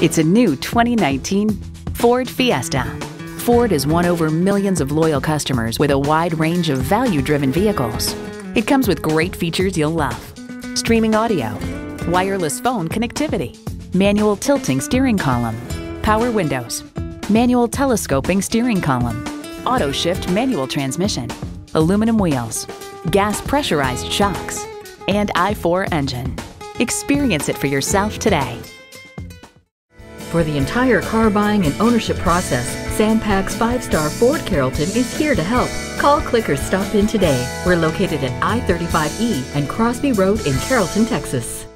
It's a new 2019 Ford Fiesta. Ford has won over millions of loyal customers with a wide range of value driven vehicles. It comes with great features you'll love streaming audio, wireless phone connectivity, manual tilting steering column, power windows, manual telescoping steering column, auto shift manual transmission, aluminum wheels, gas pressurized shocks, and i4 engine. Experience it for yourself today. For the entire car buying and ownership process, Sam Pack's five star Ford Carrollton is here to help. Call, click, or stop in today. We're located at I 35E and Crosby Road in Carrollton, Texas.